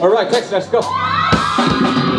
All right, Texas, let's go.